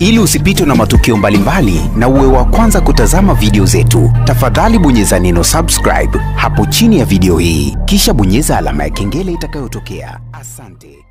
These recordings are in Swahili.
Ili usipitwe na matukio mbalimbali na uwe wa kwanza kutazama video zetu, tafadhali bonyeza neno subscribe hapo chini ya video hii, kisha bonyeza alama ya kengele itakayotokea. Asante.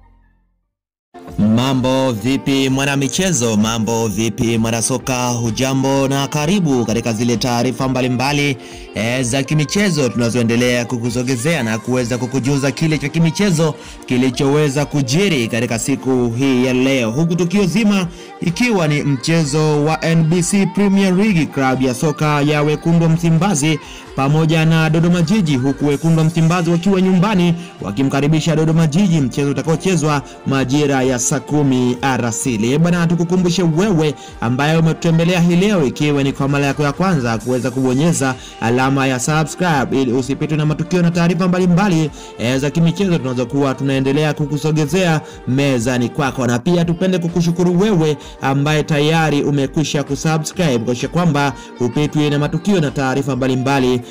Mambo vipi mwana michezo mambo vipi mwana soka hujambo na karibu katika zile taarifa mbalimbali e, za kimichezo tunazoendelea kukusogezea na kuweza kukujuza kile cha kimichezo kilichoweza kujiri katika siku hii ya leo, huku tukio zima ikiwa ni mchezo wa NBC Premier League, klabu ya soka ya wekundu Msimbazi pamoja na Dodoma Jiji, huku wekundu wa Msimbazi wakiwa nyumbani wakimkaribisha Dodoma Jiji, mchezo utakaochezwa majira ya saa kumi arasili. Bwana, tukukumbushe wewe ambaye umetutembelea hii leo, ikiwa ni kwa mara yako ya kwanza kuweza kubonyeza alama ya subscribe ili usipitwe na matukio na taarifa mbalimbali za kimichezo tunazokuwa tunaendelea kukusogezea mezani kwako, na pia tupende kukushukuru wewe ambaye tayari umekwisha kusubscribe kuhakikisha kwamba upitwi na matukio na taarifa mbalimbali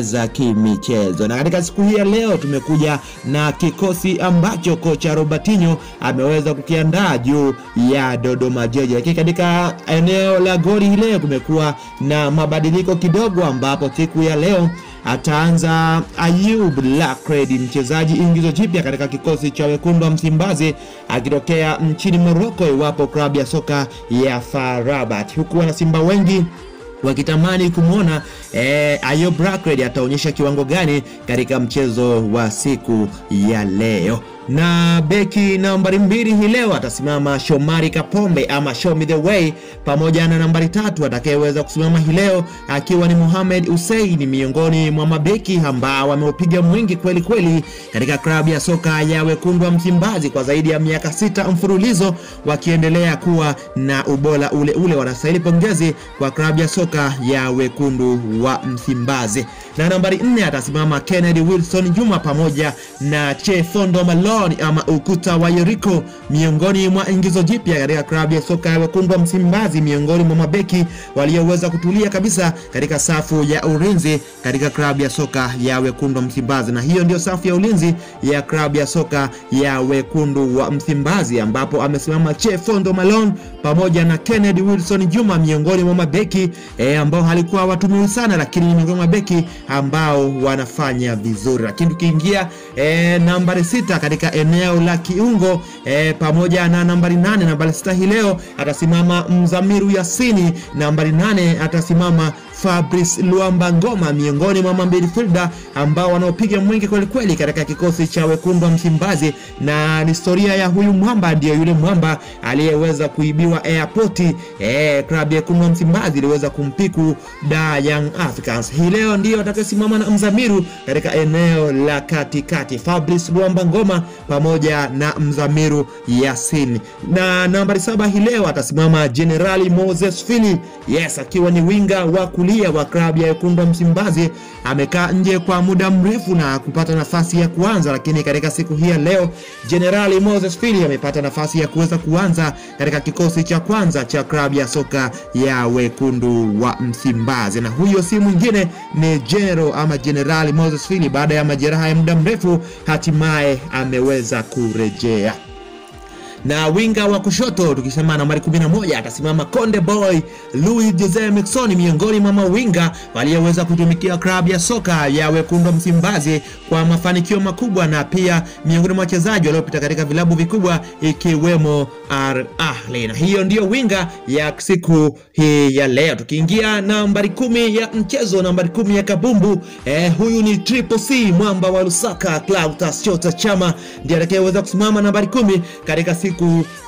za kimichezo. Na katika siku hii ya leo tumekuja na kikosi ambacho kocha Robertinho ameweza kukiandaa juu ya Dodoma Jiji, lakini katika eneo la goli leo kumekuwa na mabadiliko kidogo, ambapo siku ya leo ataanza Ayub Lakred, mchezaji ingizo jipya katika kikosi cha wekundu wa Msimbazi akitokea nchini Moroko, iwapo klabu ya soka ya FAR Rabat, huku wanasimba wengi wakitamani kumwona eh, Ayo Brackred ataonyesha kiwango gani katika mchezo wa siku ya leo na beki nambari mbili hii leo atasimama Shomari Kapombe ama show me the way, pamoja na nambari tatu atakayeweza kusimama hii leo akiwa ni Mohamed Hussein, miongoni mwa mabeki ambao wameupiga mwingi kweli kweli katika klabu ya soka ya wekundu wa Msimbazi kwa zaidi ya miaka sita mfululizo, wakiendelea kuwa na ubora ule ule. Wanastahili pongezi kwa klabu ya soka ya wekundu wa Msimbazi. Na nambari nne atasimama Kennedy Wilson Juma pamoja na Chefondo Malone ama ukuta wa Yeriko miongoni mwa ingizo jipya katika klabu ya soka ya wekundu wa Msimbazi, miongoni mwa mabeki walioweza kutulia kabisa katika safu ya ulinzi katika klabu ya soka ya wekundu wa Msimbazi. Na hiyo ndio safu ya ulinzi ya klabu ya soka ya wekundu wa Msimbazi, ambapo amesimama Chefondo Malone pamoja na Kennedy Wilson Juma, miongoni mwa mabeki e, ambao halikuwa watumiwi sana, lakini ni miongoni mwa mabeki ambao wanafanya vizuri. Lakini tukiingia e, nambari sita katika eneo la kiungo e, pamoja na nambari nane. Nambari sita hii leo atasimama Mzamiru Yasini, nambari nane atasimama Fabrice Luamba Ngoma, miongoni mwa midfielder ambao wanaopiga mwingi kweli kweli katika kikosi cha wekundu wa Msimbazi, na historia ya huyu mwamba ndiyo yule mwamba aliyeweza kuibiwa airport. Eh, klabu ya wekundu wa Msimbazi iliweza kumpiku da Young Africans. Hii leo ndiyo atakayesimama na Mzamiru katika eneo la katikati, Fabrice Luamba Ngoma pamoja na Mzamiru Yasin, na nambari saba hii leo atasimama Generali Moses Fili, yes, akiwa ni winga wa kulia wa klabu ya wekundu Msimbazi. Amekaa nje kwa muda mrefu na kupata nafasi ya kuanza, lakini katika siku hii ya leo Jenerali Moses Fili amepata nafasi ya kuweza kuanza katika kikosi cha kwanza cha klabu ya soka ya wekundu wa Msimbazi, na huyo si mwingine ni General ama Jenerali Moses Fili, baada ya majeraha ya muda mrefu hatimaye ameweza kurejea na winga wa kushoto tukisema nambari 11 atasimama Konde Boy Louis Jose Mixon, miongoni mwa mawinga waliyeweza kutumikia klabu ya soka ya wekundu Msimbazi kwa mafanikio makubwa, na pia miongoni mwa wachezaji waliopita katika vilabu vikubwa ikiwemo Al Ahly, na hiyo ndiyo winga ya siku hii ya leo. Tukiingia nambari kumi ya mchezo, nambari kumi ya kabumbu eh, huyu ni Triple C mwamba wa Lusaka, Clatous Chama ndiye atakayeweza kusimama nambari kumi katika siku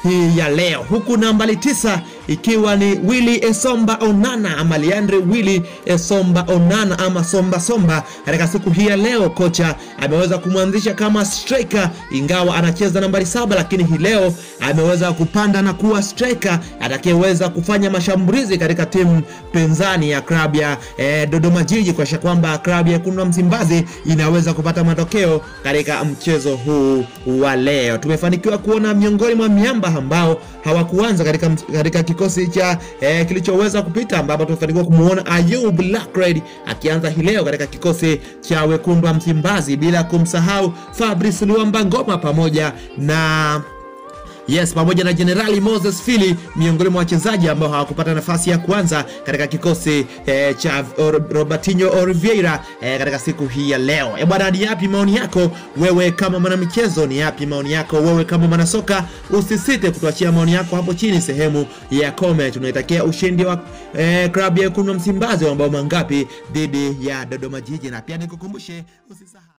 hii ya leo, huku nambari tisa ikiwa ni Willy Esomba Onana ama Leandre Willy Esomba Onana ama Somba Somba. Katika siku hii ya leo, kocha ameweza kumwanzisha kama striker, ingawa anacheza nambari saba, lakini hii leo ameweza kupanda na kuwa striker atakayeweza kufanya mashambulizi katika timu pinzani ya klabu ya eh, Dodoma Jiji, kuasha kwamba klabu ya wekundu Msimbazi inaweza kupata matokeo katika mchezo huu wa leo. Tumefanikiwa kuona miongoni mwa miamba ambao hawakuanza katika, katika kikosi cha eh, kilichoweza kupita ambapo tumefanikiwa kumuona Ayub Lakred akianza hii leo katika kikosi cha wekundu wa Msimbazi, bila kumsahau Fabrice Luamba Ngoma pamoja na yes, pamoja na Jenerali Moses Fili miongoni mwa wachezaji ambao hawakupata nafasi ya kwanza katika kikosi eh, cha Or- Robertinho Oliveira eh, katika siku hii ya leo. E bwana, ni yapi maoni yako wewe kama mwanamichezo? Ni yapi maoni yako wewe kama mwanasoka? Usisite kutuachia maoni yako hapo chini sehemu ya comment. Unaitakia ushindi wa eh, klabu ya Wekundu wa Msimbazi wa mabao mangapi dhidi ya Dodoma Jiji, na pia nikukumbushe usisahau